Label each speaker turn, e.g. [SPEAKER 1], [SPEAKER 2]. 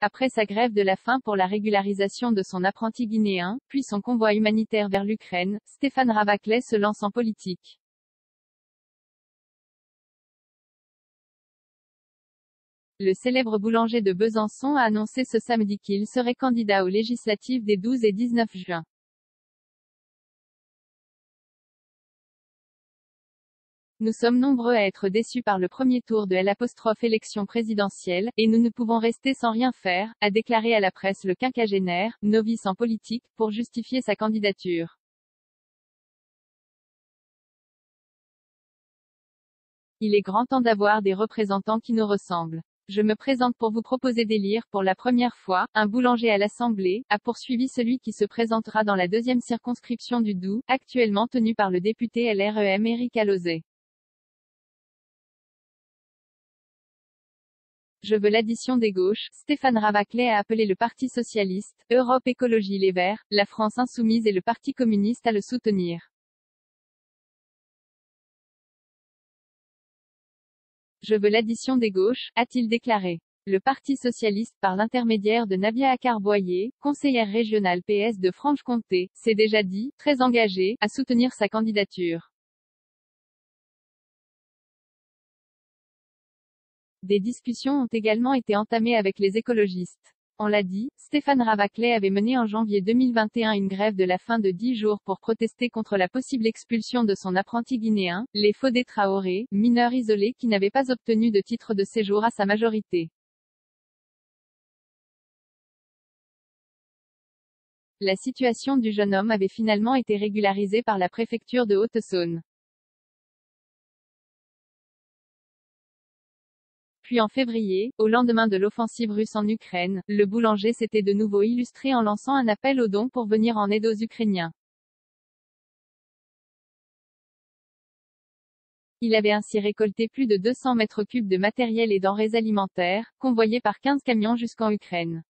[SPEAKER 1] Après sa grève de la faim pour la régularisation de son apprenti guinéen, puis son convoi humanitaire vers l'Ukraine, Stéphane Ravaclet se lance en politique. Le célèbre boulanger de Besançon a annoncé ce samedi qu'il serait candidat aux législatives des 12 et 19 juin. Nous sommes nombreux à être déçus par le premier tour de l'apostrophe élection présidentielle, et nous ne pouvons rester sans rien faire, a déclaré à la presse le quinquagénaire, novice en politique, pour justifier sa candidature. Il est grand temps d'avoir des représentants qui nous ressemblent. Je me présente pour vous proposer d'élire, pour la première fois, un boulanger à l'Assemblée, a poursuivi celui qui se présentera dans la deuxième circonscription du Doubs, actuellement tenue par le député LREM Éric Alauzet. Je veux l'addition des gauches. Stéphane Ravaclet a appelé le Parti socialiste, Europe Écologie Les Verts, la France Insoumise et le Parti communiste à le soutenir. Je veux l'addition des gauches, a-t-il déclaré. Le Parti socialiste, par l'intermédiaire de Nabia Akar-Boyer, conseillère régionale PS de Franche-Comté, s'est déjà dit, très engagé, à soutenir sa candidature. Des discussions ont également été entamées avec les écologistes. On l'a dit, Stéphane Ravaclet avait mené en janvier 2021 une grève de la faim de 10 jours pour protester contre la possible expulsion de son apprenti guinéen, les Fodé Traoré, mineur isolé qui n'avait pas obtenu de titre de séjour à sa majorité. La situation du jeune homme avait finalement été régularisée par la préfecture de Haute-Saône. Puis en février, au lendemain de l'offensive russe en Ukraine, le boulanger s'était de nouveau illustré en lançant un appel aux dons pour venir en aide aux Ukrainiens. Il avait ainsi récolté plus de 200 mètres cubes de matériel et denrées alimentaires, convoyés par 15 camions jusqu'en Ukraine.